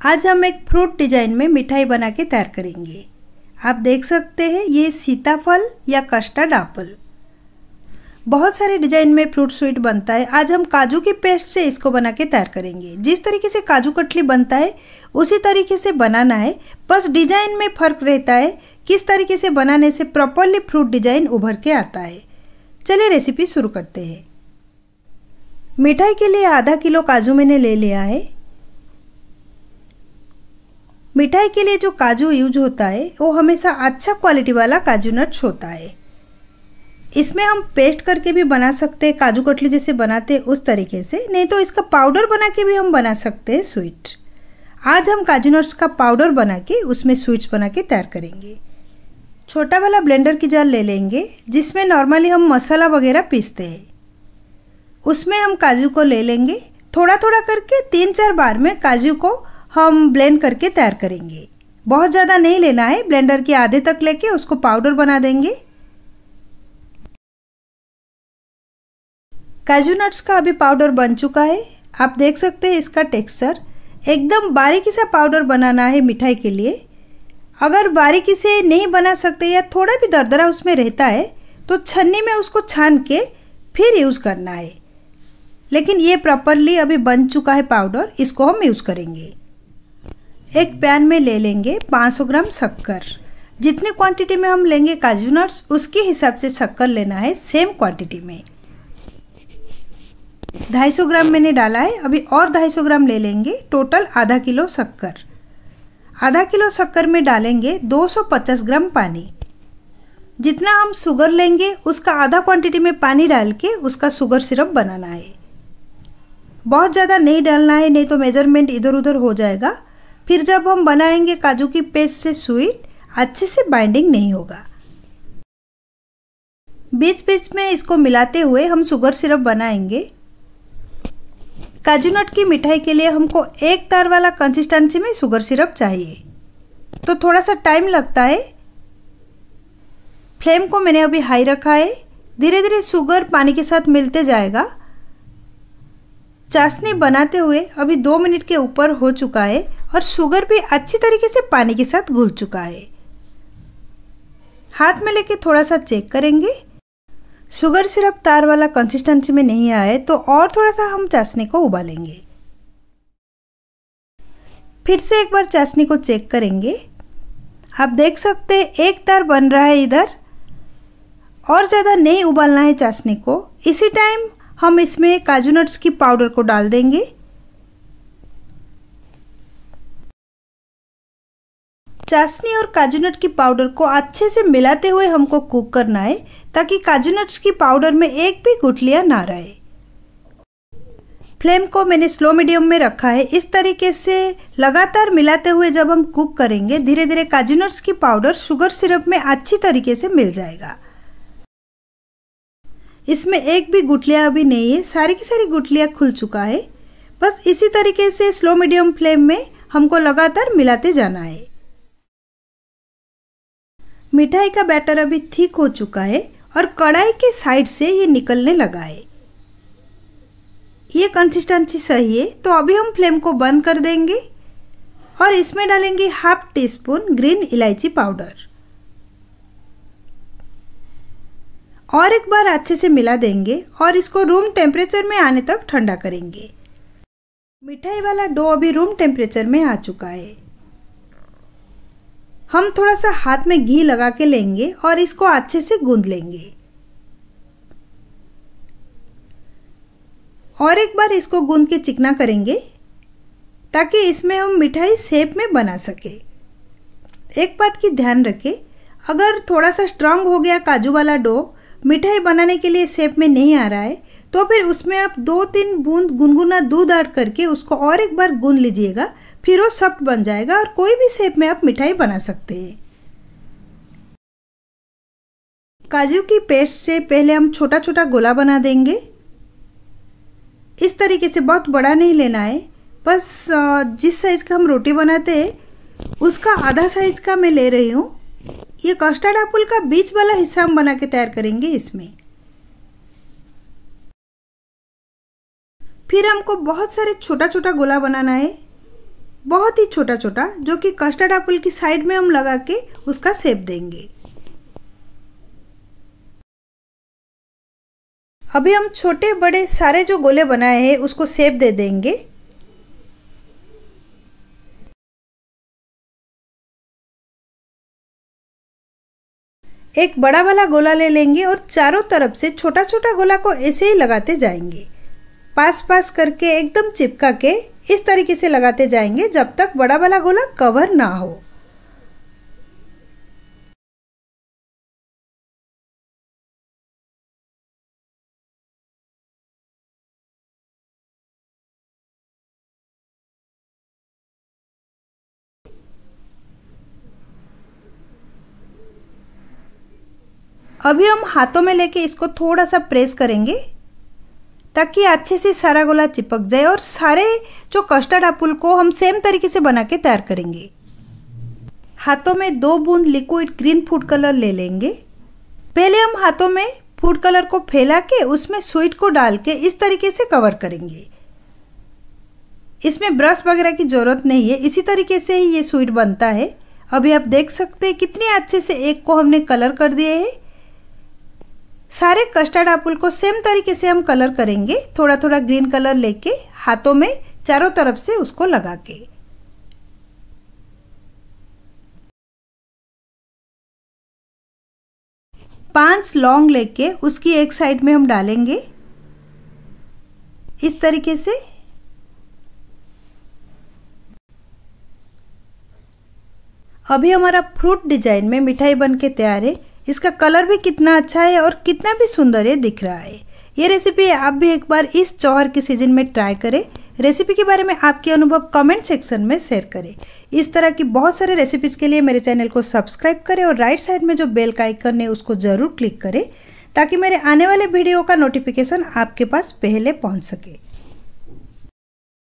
आज हम एक फ्रूट डिज़ाइन में मिठाई बना के तैयार करेंगे। आप देख सकते हैं, ये सीताफल या कस्टर्ड एप्पल। बहुत सारे डिज़ाइन में फ्रूट स्वीट बनता है। आज हम काजू की पेस्ट से इसको बना के तैयार करेंगे। जिस तरीके से काजू कटली बनता है, उसी तरीके से बनाना है। बस डिज़ाइन में फ़र्क रहता है, किस तरीके से बनाने से प्रॉपरली फ्रूट डिज़ाइन उभर के आता है। चलिए रेसिपी शुरू करते हैं। मिठाई के लिए आधा किलो काजू मैंने ले लिया है। मिठाई के लिए जो काजू यूज़ होता है, वो हमेशा अच्छा क्वालिटी वाला काजू नट्स होता है। इसमें हम पेस्ट करके भी बना सकते हैं, काजू कटली जैसे बनाते हैं, उस तरीके से। नहीं तो इसका पाउडर बना के भी हम बना सकते हैं स्वीट आज हम काजू नट्स का पाउडर बना के उसमें स्वीट्स बना के तैयार करेंगे। छोटा वाला ब्लेंडर की जार ले लेंगे, जिसमें नॉर्मली हम मसाला वगैरह पीसते हैं। उसमें हम काजू को ले लेंगे। थोड़ा थोड़ा करके तीन चार बार में काजू को हम ब्लेंड करके तैयार करेंगे। बहुत ज़्यादा नहीं लेना है ब्लेंडर के आधे तक लेके उसको पाउडर बना देंगे। काजू नट्स का अभी पाउडर बन चुका है। आप देख सकते हैं इसका टेक्सचर एकदम बारीकी सा पाउडर बनाना है मिठाई के लिए। अगर बारीकी से नहीं बना सकते या थोड़ा भी दरदरा उसमें रहता है तो छन्नी में उसको छान के फिर यूज़ करना है। लेकिन ये प्रॉपरली अभी बन चुका है पाउडर इसको हम यूज़ करेंगे। एक पैन में ले लेंगे 500 ग्राम शक्कर। जितने क्वांटिटी में हम लेंगे काजू नट्स उसके हिसाब से शक्कर लेना है सेम क्वांटिटी में। 250 ग्राम मैंने डाला है, अभी और 250 ग्राम ले लेंगे टोटल आधा किलो शक्कर। आधा किलो शक्कर में डालेंगे 250 ग्राम पानी। जितना हम शुगर लेंगे, उसका आधा क्वांटिटी में पानी डाल के उसका शुगर सिरप बनाना है। बहुत ज़्यादा नहीं डालना है, नहीं तो मेज़रमेंट इधर उधर हो जाएगा। फिर जब हम बनाएँगे काजू की पेस्ट से स्वीट, अच्छे से बाइंडिंग नहीं होगा। बीच बीच में इसको मिलाते हुए हम शुगर सिरप बनाएँगे। काजू नट की मिठाई के लिए हमको एक तार वाला कंसिस्टेंसी में शुगर सिरप चाहिए। तो थोड़ा सा टाइम लगता है। फ्लेम को मैंने अभी हाई रखा है। धीरे धीरे शुगर पानी के साथ मिलते जाएगा। चाशनी बनाते हुए अभी दो मिनट के ऊपर हो चुका है और शुगर भी अच्छी तरीके से पानी के साथ घुल चुका है। हाथ में लेके थोड़ा सा चेक करेंगे। शुगर सिरप तार वाला कंसिस्टेंसी में नहीं आए तो और थोड़ा सा हम चाशनी को उबालेंगे। फिर से एक बार चाशनी को चेक करेंगे। आप देख सकते हैं, एक तार बन रहा है इधर। और ज़्यादा नहीं उबालना है चाशनी को। इसी टाइम हम इसमें काजू नट्स की पाउडर को डाल देंगे। चाशनी और काजू नट की पाउडर को अच्छे से मिलाते हुए हमको कुक करना है, ताकि काजू नट्स की पाउडर में एक भी गुटलियाँ ना रहे। फ्लेम को मैंने स्लो मीडियम में रखा है। इस तरीके से लगातार मिलाते हुए जब हम कुक करेंगे धीरे धीरे काजू नट्स की पाउडर शुगर सिरप में अच्छी तरीके से मिल जाएगा। इसमें एक भी गुटलिया अभी नहीं है। सारी की सारी गुटलियाँ खुल चुका है। बस इसी तरीके से स्लो मीडियम फ्लेम में हमको लगातार मिलाते जाना है। मिठाई का बैटर अभी ठीक हो चुका है और कढ़ाई के साइड से ये निकलने लगा है। ये कंसिस्टेंसी सही है तो अभी हम फ्लेम को बंद कर देंगे और इसमें डालेंगे हाफ़ टी स्पून ग्रीन इलायची पाउडर और एक बार अच्छे से मिला देंगे और इसको रूम टेम्परेचर में आने तक ठंडा करेंगे। मिठाई वाला डो अभी रूम टेम्परेचर में आ चुका है। हम थोड़ा सा हाथ में घी लगा के लेंगे और इसको अच्छे से गूंद लेंगे। और एक बार इसको गूंद के चिकना करेंगे, ताकि इसमें हम मिठाई सेप में बना सके। एक बात की ध्यान रखें, अगर थोड़ा सा स्ट्रांग हो गया काजू वाला डो मिठाई बनाने के लिए सेप में नहीं आ रहा है तो फिर उसमें आप दो तीन बूंद गुनगुना दूध ऐड करके उसको और एक बार गूंद लीजिएगा, फिर वो सफ्ट बन जाएगा और कोई भी सेप में आप मिठाई बना सकते हैं। काजू की पेस्ट से पहले हम छोटा छोटा गोला बना देंगे। इस तरीके से बहुत बड़ा नहीं लेना है, बस जिस साइज़ का हम रोटी बनाते हैं, उसका आधा साइज़ का मैं ले रही हूँ। ये कस्टर्ड एप्पल का बीच वाला हिस्सा हम बना के तैयार करेंगे इसमें। फिर हमको बहुत सारे छोटा छोटा गोला बनाना है। बहुत ही छोटा छोटा जो कि कस्टर्ड एप्पल की साइड में हम लगा के उसका सेप देंगे। अभी हम छोटे बड़े सारे जो गोले बनाए हैं, उसको सेप दे देंगे। एक बड़ा वाला गोला ले लेंगे और चारों तरफ़ से छोटा छोटा गोला को ऐसे ही लगाते जाएँगे। पास पास करके एकदम चिपका के इस तरीके से लगाते जाएँगे जब तक बड़ा वाला गोला कवर ना हो। अभी हम हाथों में लेके इसको थोड़ा सा प्रेस करेंगे, ताकि अच्छे से सारा गोला चिपक जाए और सारे जो कस्टर्ड एप्पल को हम सेम तरीके से बना के तैयार करेंगे। हाथों में दो बूंद लिक्विड ग्रीन फ़ूड कलर ले लेंगे। पहले हम हाथों में फ़ूड कलर को फैला के उसमें स्वीट को डाल के इस तरीके से कवर करेंगे। इसमें ब्रश वगैरह की ज़रूरत नहीं है, इसी तरीके से ही ये स्वीट बनता है। अभी आप देख सकते हैं कितने अच्छे से एक को हमने कलर कर दिए है। सारे कस्टर्ड एप्पल को सेम तरीके से हम कलर करेंगे थोड़ा थोड़ा ग्रीन कलर लेके, हाथों में, चारों तरफ़ से उसको लगा के। पाँच लॉन्ग लेके उसकी एक साइड में हम डालेंगे। इस तरीके से। अभी हमारा फ्रूट डिज़ाइन में मिठाई बन के तैयार है। इसका कलर भी कितना अच्छा है और कितना भी सुंदर है दिख रहा है। ये रेसिपी आप भी एक बार इस चौहर के सीज़न में ट्राई करें। रेसिपी के बारे में आपके अनुभव कमेंट सेक्शन में शेयर करें। इस तरह की बहुत सारे रेसिपीज़ के लिए मेरे चैनल को सब्सक्राइब करें और राइट साइड में जो बेल का आइकन है उसको ज़रूर क्लिक करें, ताकि मेरे आने वाले वीडियो का नोटिफिकेशन आपके पास पहले पहुँच सके।